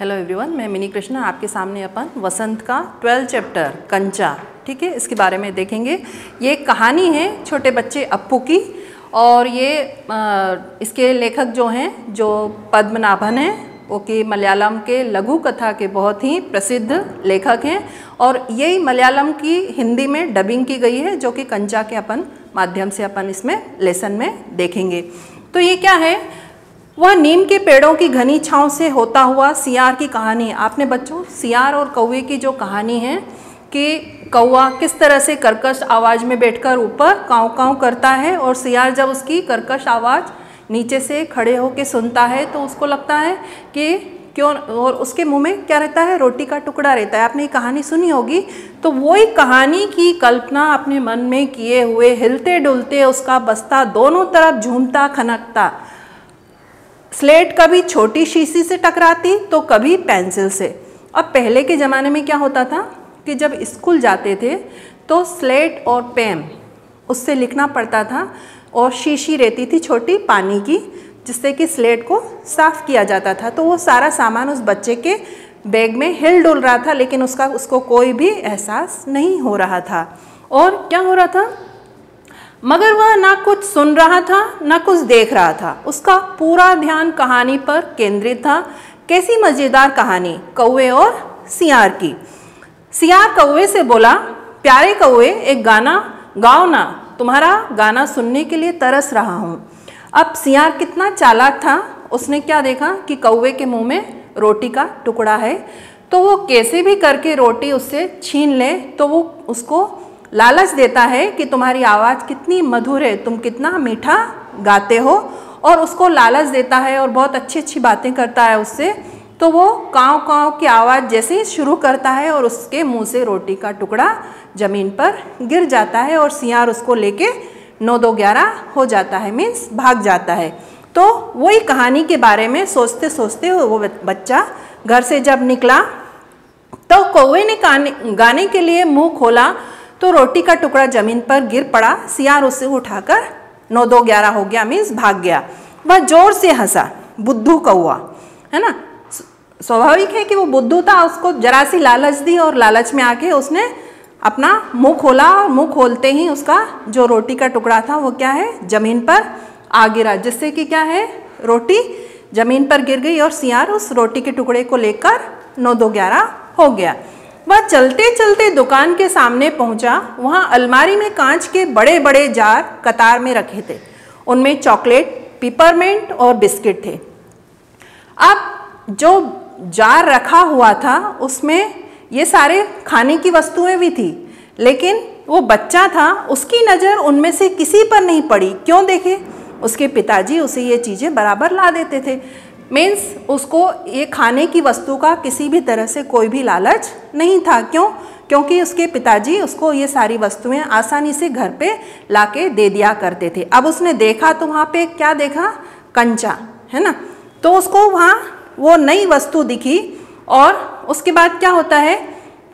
Hello everyone मैं मिनी कृष्णा आपके सामने अपन वसंत का ट्वेल्थ चैप्टर कंचा। ठीक है इसके बारे में देखेंगे। ये कहानी है छोटे बच्चे अप्पू की और ये आ, इसके लेखक जो हैं जो पद्मनाभन हैं वो कि मलयालम के लघु कथा के बहुत ही प्रसिद्ध लेखक हैं और यही मलयालम की हिंदी में डबिंग की गई है जो कि कंचा के अपन माध्यम से अपन इसमें लेसन में देखेंगे। तो ये क्या है? वह नीम के पेड़ों की घनी छाँव से होता हुआ सियार की कहानी। आपने बच्चों, सियार और कौवे की जो कहानी है कि कौवा किस तरह से कर्कश आवाज़ में बैठकर ऊपर काँव काँव करता है और सियार जब उसकी कर्कश आवाज़ नीचे से खड़े होकर सुनता है तो उसको लगता है कि क्यों और उसके मुँह में क्या रहता है? रोटी का टुकड़ा रहता है। आपने ये कहानी सुनी होगी। तो वही कहानी की कल्पना अपने मन में किए हुए हिलते डुलते उसका बस्ता दोनों तरफ़ झूमता, खनकता। स्लेट कभी छोटी शीशी से टकराती तो कभी पेंसिल से। अब पहले के ज़माने में क्या होता था कि जब स्कूल जाते थे तो स्लेट और पेन, उससे लिखना पड़ता था और शीशी रहती थी छोटी पानी की, जिससे कि स्लेट को साफ़ किया जाता था। तो वो सारा सामान उस बच्चे के बैग में हिल डुल रहा था, लेकिन उसका, उसको कोई भी एहसास नहीं हो रहा था। और क्या हो रहा था? मगर वह ना कुछ सुन रहा था, ना कुछ देख रहा था। उसका पूरा ध्यान कहानी पर केंद्रित था। कैसी मज़ेदार कहानी, कौवे और सियार की। सियार कौए से बोला, प्यारे कौए एक गाना गाओ ना। तुम्हारा गाना सुनने के लिए तरस रहा हूँ। अब सियार कितना चालाक था। उसने क्या देखा कि कौवे के मुँह में रोटी का टुकड़ा है। तो वो कैसे भी करके रोटी उससे छीन ले तो वो उसको लालच देता है कि तुम्हारी आवाज़ कितनी मधुर है, तुम कितना मीठा गाते हो और उसको लालच देता है और बहुत अच्छी अच्छी बातें करता है उससे तो वो काँव काँव की आवाज़ जैसे ही शुरू करता है और उसके मुँह से रोटी का टुकड़ा ज़मीन पर गिर जाता है और सियार उसको लेके नौ दो ग्यारह हो जाता है मीन्स भाग जाता है। तो वही कहानी के बारे में सोचते सोचते वो बच्चा घर से जब निकला तो कौवे ने गाने के लिए मुँह खोला तो रोटी का टुकड़ा ज़मीन पर गिर पड़ा, सियार उसे उठाकर, नौ दो ग्यारह हो गया मीन्स भाग गया। वह ज़ोर से हंसा, बुद्धू कौआ है ना? स्वाभाविक है कि वो बुद्धू था, उसको जरा सी लालच दी और लालच में आके उसने अपना मुँह खोला और मुँह खोलते ही उसका जो रोटी का टुकड़ा था, वो क्या है? ज़मीन पर आ गिरा, जिससे कि क्या है? रोटी ज़मीन पर गिर गई और सियार उस रोटी के टुकड़े को लेकर नौ दो ग्यारह हो गया। वह चलते चलते दुकान के सामने पहुँचा। वहाँ अलमारी में कांच के बड़े बड़े जार कतार में रखे थे। उनमें चॉकलेट, पिपरमेंट और बिस्किट थे। अब जो जार रखा हुआ था, उसमें ये सारे खाने की वस्तुएँ भी थी। लेकिन वो बच्चा था, उसकी नज़र उनमें से किसी पर नहीं पड़ी। क्यों देखे? उसके पिताजी उसे ये चीज़ें बराबर ला देते थे। मीन्स उसको ये खाने की वस्तु का किसी भी तरह से कोई भी लालच नहीं था। क्यों? क्योंकि उसके पिताजी उसको ये सारी वस्तुएँ आसानी से घर पे लाके दे दिया करते थे। अब उसने देखा तो वहाँ पे क्या देखा? कंचा, है ना? तो उसको वहाँ वो नई वस्तु दिखी और उसके बाद क्या होता है?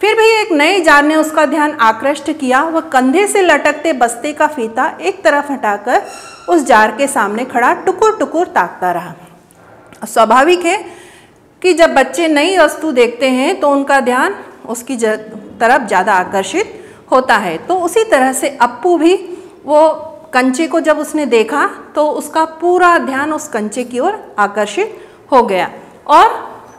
फिर भी एक नए जार ने उसका ध्यान आकृष्ट किया। वह कंधे से लटकते बस्ते का फीता एक तरफ़ हटाकर उस जार के सामने खड़ा टुकुर टुकुर ताकता रहा। स्वाभाविक है कि जब बच्चे नई वस्तु देखते हैं तो उनका ध्यान उसकी तरफ़ ज़्यादा आकर्षित होता है। तो उसी तरह से अप्पू भी, वो कंचे को जब उसने देखा तो उसका पूरा ध्यान उस कंचे की ओर आकर्षित हो गया और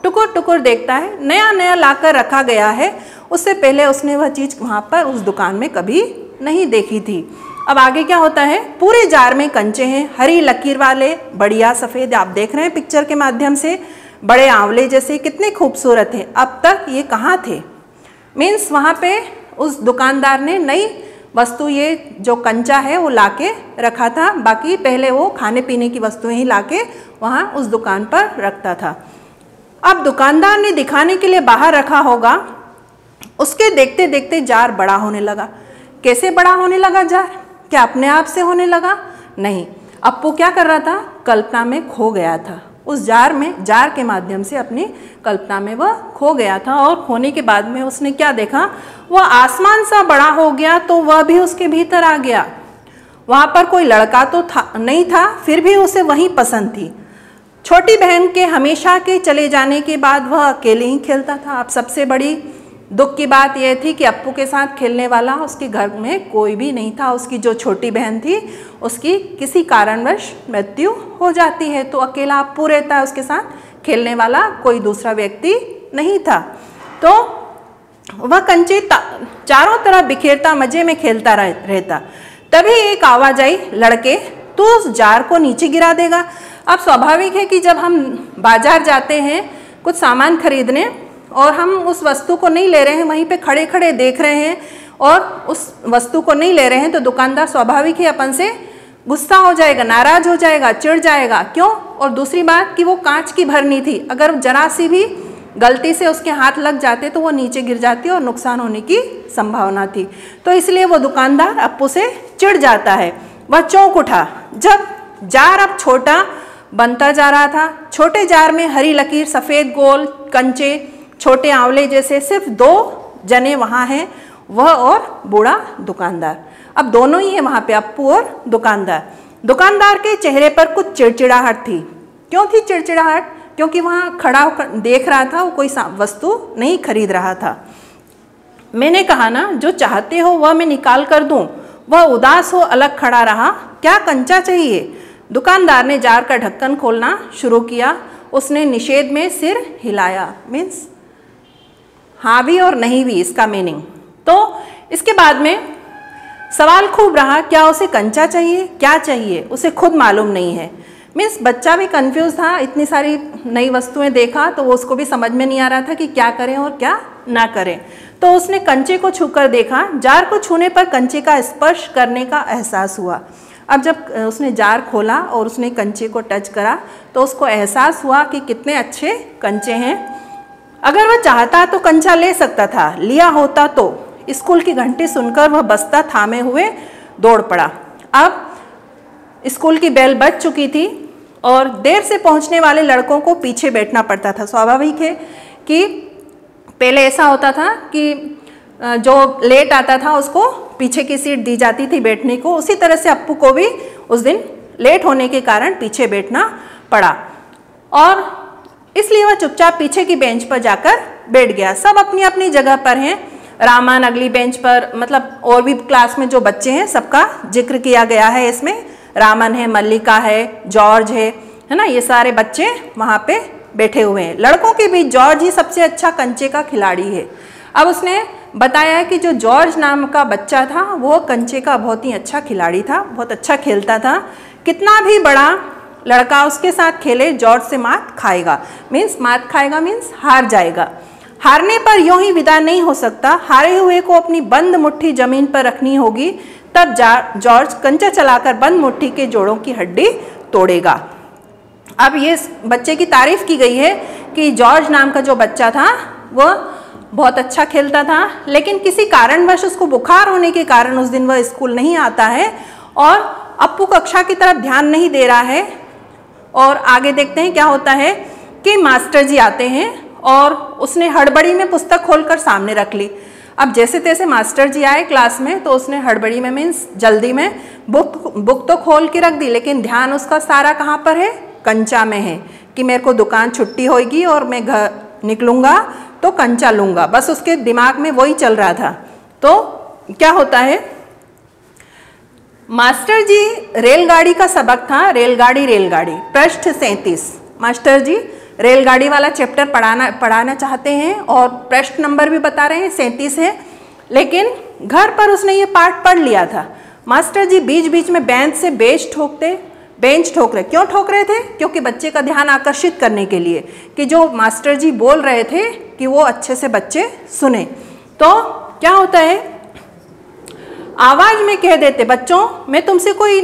टुकुर टुकुर देखता है नया नया लाकर रखा गया है। उससे पहले उसने वह चीज़ वहाँ पर उस दुकान में कभी नहीं देखी थी। अब आगे क्या होता है? पूरे जार में कंचे हैं, हरी लकीर वाले, बढ़िया सफ़ेद, आप देख रहे हैं पिक्चर के माध्यम से, बड़े आंवले जैसे, कितने खूबसूरत हैं। अब तक ये कहाँ थे? मीन्स वहाँ पे उस दुकानदार ने नई वस्तु ये जो कंचा है, वो लाके रखा था। बाकी पहले वो खाने पीने की वस्तुएँ ही लाके वहाँ उस दुकान पर रखता था। अब दुकानदार ने दिखाने के लिए बाहर रखा होगा। उसके देखते देखते जार बड़ा होने लगा। कैसे बड़ा होने लगा जार? क्या अपने आप से होने लगा? नहीं। अप्पू क्या कर रहा था? कल्पना में खो गया था। उस जार में, जार के माध्यम से अपनी कल्पना में वह खो गया था और खोने के बाद में उसने क्या देखा? वह आसमान सा बड़ा हो गया तो वह भी उसके भीतर आ गया। वहाँ पर कोई लड़का तो था, नहीं था, फिर भी उसे वहीं पसंद थी। छोटी बहन के हमेशा के चले जाने के बाद वह अकेले ही खेलता था। अब सबसे बड़ी दुख की बात यह थी कि अप्पू के साथ खेलने वाला उसके घर में कोई भी नहीं था। उसकी जो छोटी बहन थी उसकी किसी कारणवश मृत्यु हो जाती है। तो अकेला अप्पू रहता है उसके साथ खेलने वाला कोई दूसरा व्यक्ति नहीं था। तो वह कंचे चारों तरफ़ बिखेरता मज़े में खेलता रह, रहता। तभी एक आवाज़ आई लड़के तो उस जार को नीचे गिरा देगा। अब स्वाभाविक है कि जब हम बाज़ार जाते हैं कुछ सामान खरीदने और हम उस वस्तु को नहीं ले रहे हैं, वहीं पे खड़े खड़े देख रहे हैं और उस वस्तु को नहीं ले रहे हैं तो दुकानदार स्वाभाविक ही अपन से गुस्सा हो जाएगा, नाराज़ हो जाएगा, चिढ़ जाएगा। क्यों? और दूसरी बात कि वो कांच की भरनी थी। अगर जरा सी भी गलती से उसके हाथ लग जाते तो वो नीचे गिर जाती और नुकसान होने की संभावना थी। तो इसलिए वो दुकानदार अप्पू से चिढ़ जाता है। वह चौंक उठा। जब जार अब छोटा बनता जा रहा था, छोटे जार में हरी लकीर, सफ़ेद गोल, कंचे छोटे आंवले जैसे सिर्फ़ दो जने वहाँ हैं, वह और बूढ़ा दुकानदार। अब दोनों ही हैं वहाँ पे अप्पू और दुकानदार। दुकानदार के चेहरे पर कुछ चिड़चिड़ाहट थी। क्यों थी चिड़चिड़ाहट? क्योंकि वहाँ खड़ा होकर देख रहा था, वो कोई वस्तु नहीं खरीद रहा था। मैंने कहा, ना, जो चाहते हो वह मैं निकाल कर दूँ। वह उदास हो, अलग खड़ा रहा। क्या कंचा चाहिए? दुकानदार ने जार का ढक्कन खोलना शुरू किया। उसने निषेध में सिर हिलाया। मीन्स हाँ भी और नहीं भी, इसका मीनिंग तो इसके बाद में सवाल खूब रहा, क्या उसे कंचा चाहिए, क्या चाहिए, उसे खुद मालूम नहीं है. मीन्स बच्चा भी कंफ्यूज था, इतनी सारी नई वस्तुएँ देखा तो वो उसको भी समझ में नहीं आ रहा था कि क्या करें और क्या ना करें. तो उसने कंचे को छूकर देखा, जार को छूने पर कंचे का स्पर्श करने का एहसास हुआ. अब जब उसने जार खोला और उसने कंचे को टच करा तो उसको एहसास हुआ कि कितने अच्छे कंचे हैं. अगर वह चाहता तो कंचा ले सकता था, लिया होता तो। स्कूल की घंटी सुनकर वह बस्ता थामे हुए दौड़ पड़ा। अब स्कूल की बेल बज चुकी थी और देर से पहुँचने वाले लड़कों को पीछे बैठना पड़ता था। स्वाभाविक है कि पहले ऐसा होता था कि जो लेट आता था उसको पीछे की सीट दी जाती थी बैठने को। उसी तरह से अप्पू को भी उस दिन लेट होने के कारण पीछे बैठना पड़ा। और इसलिए वह चुपचाप पीछे की बेंच पर जाकर बैठ गया। सब अपनी अपनी जगह पर हैं। रामान अगली बेंच पर मतलब और भी क्लास में जो बच्चे हैं, सबका ज़िक्र किया गया है इसमें। रामन है, मल्लिका है, जॉर्ज है है ना? ये सारे बच्चे वहाँ पे बैठे हुए हैं। लड़कों के बीच जॉर्ज ही सबसे अच्छा कंचे का खिलाड़ी है। अब उसने बताया कि जो जॉर्ज नाम का बच्चा था, वो कंचे का बहुत ही अच्छा खिलाड़ी था, बहुत अच्छा खेलता था। कितना भी बड़ा लड़का उसके साथ खेले, जॉर्ज से मात खाएगा। मीन्स मात खाएगा मीन्स हार जाएगा। हारने पर यूँ ही विदा नहीं हो सकता। हारे हुए को अपनी बंद मुट्ठी ज़मीन पर रखनी होगी। तब जॉर्ज कंचा चलाकर बंद मुट्ठी के जोड़ों की हड्डी तोड़ेगा। अब ये बच्चे की तारीफ़ की गई है कि जॉर्ज नाम का जो बच्चा था, वो बहुत अच्छा खेलता था, लेकिन किसी कारणवश उसको बुखार होने के कारण उस दिन वह स्कूल नहीं आता है और अप्पू कक्षा की तरफ़ ध्यान नहीं दे रहा है। और आगे देखते हैं क्या होता है कि मास्टर जी आते हैं और उसने हड़बड़ी में पुस्तक खोलकर सामने रख ली। अब जैसे तैसे मास्टर जी आए क्लास में तो उसने हड़बड़ी में मीन्स जल्दी में बुक बुक तो खोल के रख दी, लेकिन ध्यान उसका सारा कहाँ पर है? कंचा में है कि मेरे को दुकान छुट्टी होगी और मैं घर निकलूँगा तो कंचा लूँगा। बस उसके दिमाग में वही चल रहा था। तो क्या होता है? मास्टर जी, रेलगाड़ी का सबक था, रेलगाड़ी रेलगाड़ी। पृष्ठ सैंतीस। मास्टर जी, रेलगाड़ी वाला चैप्टर पढ़ाना पढ़ाना चाहते हैं और प्रश्न नंबर भी बता रहे हैं, सैंतीस है। लेकिन घर पर उसने ये पाठ पढ़ लिया था। मास्टर जी बीच बीच में बेंच से बेंच ठोकते, बेंच ठोक रहे। क्यों ठोक रहे थे? क्योंकि बच्चे का ध्यान आकर्षित करने के लिए कि जो मास्टर जी बोल रहे थे कि वो अच्छे से बच्चे सुने। तो क्या होता है? आवाज़ में कह देते, बच्चों, मैं तुमसे कोई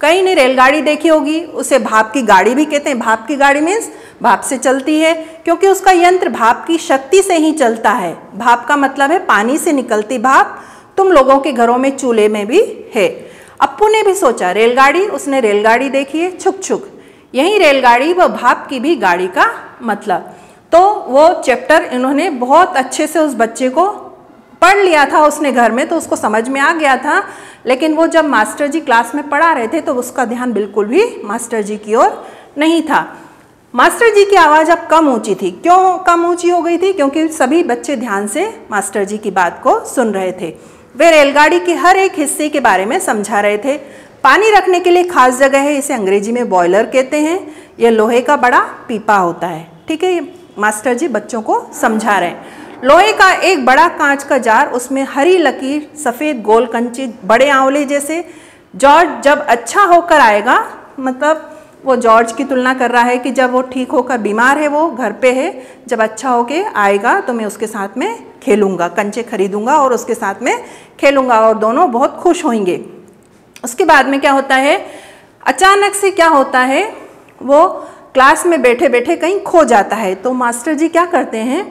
कहीं ने रेलगाड़ी देखी होगी। उसे भाप की गाड़ी भी कहते हैं। भाप की गाड़ी मीन्स भाप से चलती है, क्योंकि उसका यंत्र भाप की शक्ति से ही चलता है। भाप का मतलब है पानी से निकलती भाप। तुम लोगों के घरों में चूल्हे में भी है। अप्पू ने भी सोचा, रेलगाड़ी, उसने रेलगाड़ी देखी है? छुक छुक। यही रेलगाड़ी व भाप की भी गाड़ी का मतलब। तो वो चैप्टर इन्होंने बहुत अच्छे से उस बच्चे को पढ़ लिया था उसने घर में तो उसको समझ में आ गया था। लेकिन वो जब मास्टर जी क्लास में पढ़ा रहे थे तो उसका ध्यान बिल्कुल भी मास्टर जी की ओर नहीं था। मास्टर जी की आवाज़ अब कम ऊँची थी। क्यों कम ऊँची हो गई थी? क्योंकि सभी बच्चे ध्यान से मास्टर जी की बात को सुन रहे थे। वे रेलगाड़ी के हर एक हिस्से के बारे में समझा रहे थे। पानी रखने के लिए खास जगह है, इसे अंग्रेज़ी में बॉयलर कहते हैं। यह लोहे का बड़ा पीपा होता है। ठीक है मास्टर जी बच्चों को समझा रहे हैं। लोहे का एक बड़ा कांच का जार, उसमें हरी लकीर, सफ़ेद गोल कंची, बड़े आंवले जैसे। जॉर्ज जब अच्छा होकर आएगा मतलब वो जॉर्ज की तुलना कर रहा है कि जब वो ठीक होकर बीमार है, वो घर पे है, जब अच्छा होके आएगा तो मैं उसके साथ में खेलूँगा, कंचे खरीदूँगा और उसके साथ में खेलूँगा और दोनों बहुत खुश होंगे। उसके बाद में क्या होता है, अचानक से क्या होता है, वो क्लास में बैठे बैठे कहीं खो जाता है। तो मास्टर जी क्या करते हैं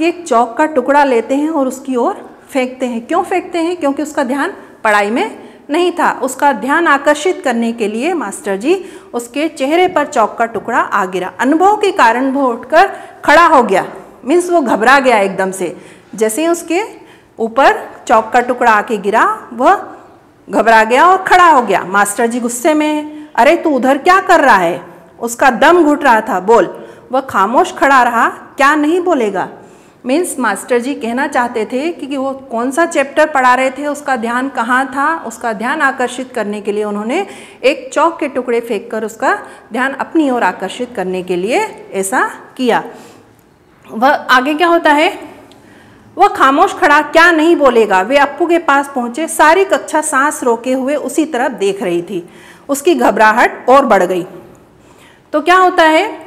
कि एक चौक का टुकड़ा लेते हैं और उसकी ओर फेंकते हैं। क्यों फेंकते हैं? क्योंकि उसका ध्यान पढ़ाई में नहीं था। उसका ध्यान आकर्षित करने के लिए मास्टर जी उसके चेहरे पर चौक का टुकड़ा आ गिरा। अनुभव के कारण वो उठकर खड़ा हो गया। मीन्स वो घबरा गया एकदम से। जैसे ही उसके ऊपर चौक का टुकड़ा आके गिरा, वह घबरा गया और खड़ा हो गया। मास्टर जी गुस्से में, अरे, तू उधर क्या कर रहा है? उसका दम घुट रहा था। बोल। वह खामोश खड़ा रहा। क्या नहीं बोलेगा? मीन्स मास्टर जी कहना चाहते थे कि, कि वो कौन सा चैप्टर पढ़ा रहे थे उसका ध्यान कहाँ था उसका ध्यान आकर्षित करने के लिए उन्होंने एक चौक के टुकड़े फेंक कर उसका ध्यान अपनी ओर आकर्षित करने के लिए ऐसा किया। वह आगे क्या होता है? वह खामोश खड़ा क्या नहीं बोलेगा। वे अप्पू के पास पहुँचे सारी कक्षा सांस रोके हुए उसी तरफ़ देख रही थी। उसकी घबराहट और बढ़ गई। तो क्या होता है?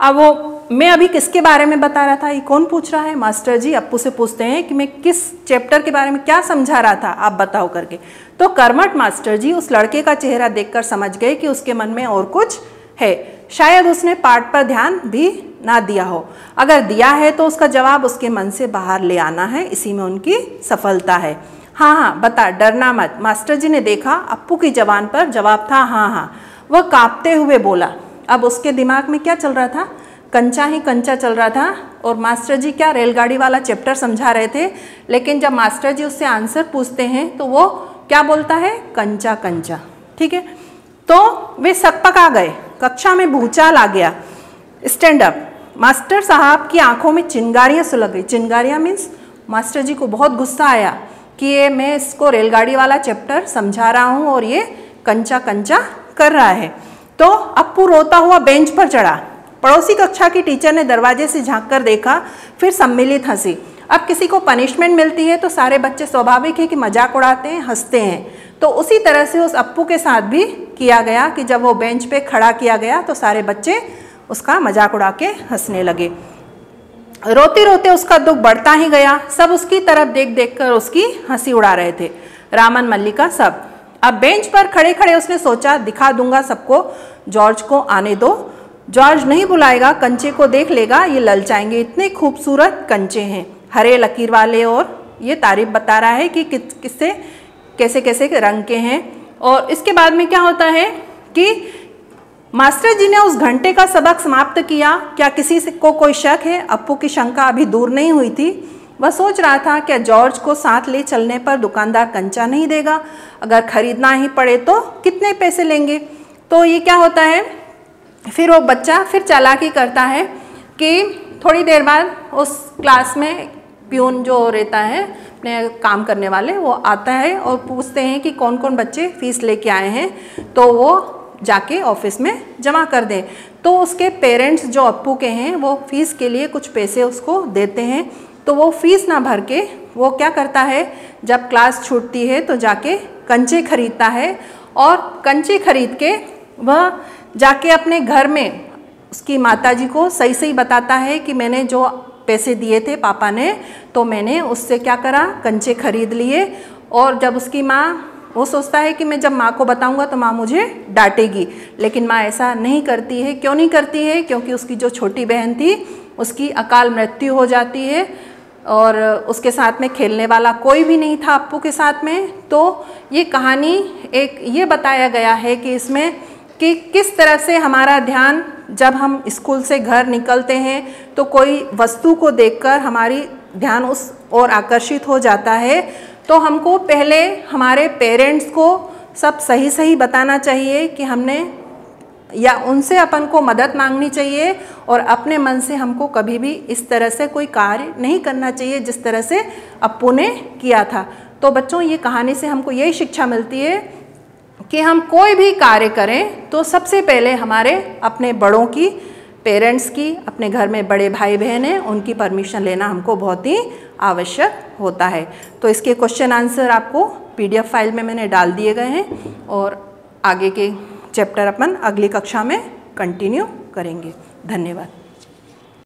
अब वो मैं अभी किसके बारे में बता रहा था? ये कौन पूछ रहा है? मास्टर जी, अप्पू से पूछते हैं कि मैं किस चैप्टर के बारे में क्या समझा रहा था? आप बताओ करके। तो कर्मठ मास्टर जी उस लड़के का चेहरा देखकर समझ गए कि उसके मन में और कुछ है। शायद उसने पाठ पर ध्यान भी ना दिया हो। अगर दिया है तो उसका जवाब उसके मन से बाहर ले आना है। इसी में उनकी सफलता है। हाँ हाँ बता, डरना मत। मास्टर जी ने देखा, अप्पू की जवान पर जवाब था हाँ हाँ। वह कांपते हुए बोला, अब उसके दिमाग में क्या चल रहा था? कंचा ही कंचा चल रहा था और मास्टर जी क्या रेलगाड़ी वाला चैप्टर समझा रहे थे, लेकिन जब मास्टर जी उससे आंसर पूछते हैं तो वो क्या बोलता है? कंचा कंचा। ठीक है? तो वे सकपका गए। कक्षा में भूचाल आ गया। स्टैंड अप मास्टर साहब की आँखों में चिंगारियाँ सुलग गई। चिंगारियाँ मीन्स मास्टर जी को बहुत गुस्सा आया कि ये मैं इसको रेलगाड़ी वाला चैप्टर समझा रहा हूँ और ये कंचा कंचा कर रहा है। तो अप्पू रोता हुआ बेंच पर चढ़ा। पड़ोसी कक्षा की टीचर ने दरवाजे से झाँक कर देखा, फिर सम्मिलित हँसी। अब किसी को पनिशमेंट मिलती है तो सारे बच्चे स्वाभाविक है कि मज़ाक उड़ाते हैं, हँसते हैं। तो उसी तरह से उस अप्पू के साथ भी किया गया कि जब वो बेंच पे खड़ा किया गया तो सारे बच्चे उसका मज़ाक उड़ा के हंसने लगे। रोते रोते उसका दुख बढ़ता ही गया। सब उसकी तरफ़ देख देख कर उसकी हँसी उड़ा रहे थे। रामन मल्लिका सब। अब बेंच पर खड़े खड़े उसने सोचा, दिखा दूँगा सबको, जॉर्ज को आने दो। जॉर्ज नहीं बुलाएगा कंचे को देख लेगा, ये ललचाएँगे इतने खूबसूरत कंचे हैं। हरे लकीर वाले और ये तारीफ़ बता रहा है कि किस किससे, कैसे कैसे रंग के हैं। और इसके बाद में क्या होता है कि मास्टर जी ने उस घंटे का सबक समाप्त किया। क्या किसी से को कोई शक है? अप्पू की शंका अभी दूर नहीं हुई थी। वह सोच रहा था, क्या जॉर्ज को साथ ले चलने पर दुकानदार कंचा नहीं देगा? अगर खरीदना ही पड़े तो कितने पैसे लेंगे? तो ये क्या होता है? फिर वो बच्चा फिर चालाकी करता है कि थोड़ी देर बाद उस क्लास में प्यून जो रहता है, अपने काम करने वाले, वो आता है और पूछते हैं कि कौन कौन बच्चे फ़ीस लेके आए हैं तो वो जाके ऑफ़िस में जमा कर दें। तो उसके पेरेंट्स जो अप्पू के हैं, वो फ़ीस के लिए कुछ पैसे उसको देते हैं। तो वो फ़ीस ना भर के वो क्या करता है, जब क्लास छूटती है तो जाके कंचे खरीदता है और कंचे खरीद के वह जाके अपने घर में उसकी माताजी को सही सही बताता है कि मैंने जो पैसे दिए थे पापा ने तो मैंने उससे क्या करा? कंचे खरीद लिए और जब उसकी माँ, वो सोचता है कि मैं जब माँ को बताऊँगा तो माँ मुझे डांटेगी। लेकिन माँ ऐसा नहीं करती है। क्यों नहीं करती है? क्योंकि उसकी जो छोटी बहन थी, उसकी अकाल मृत्यु हो जाती है और उसके साथ में खेलने वाला कोई भी नहीं था अप्पू के साथ में। तो ये कहानी एक, ये बताया गया है कि इसमें कि किस तरह से हमारा ध्यान, जब हम स्कूल से घर निकलते हैं तो कोई वस्तु को देखकर हमारी ध्यान उस ओर आकर्षित हो जाता है। तो हमको पहले हमारे पेरेंट्स को सब सही सही बताना चाहिए कि हमने या उनसे अपन को मदद मांगनी चाहिए और अपने मन से हमको कभी भी इस तरह से कोई कार्य नहीं करना चाहिए जिस तरह से अपू ने किया था। तो बच्चों, ये कहानी से हमको यही शिक्षा मिलती है कि हम कोई भी कार्य करें तो सबसे पहले हमारे अपने बड़ों की, पेरेंट्स की, अपने घर में बड़े भाई बहन हैं, उनकी परमिशन लेना हमको बहुत ही आवश्यक होता है। तो इसके क्वेश्चन आंसर आपको पीडीएफ फ़ाइल में मैंने डाल दिए गए हैं और आगे के चैप्टर अपन अगली कक्षा में कंटिन्यू करेंगे। धन्यवाद।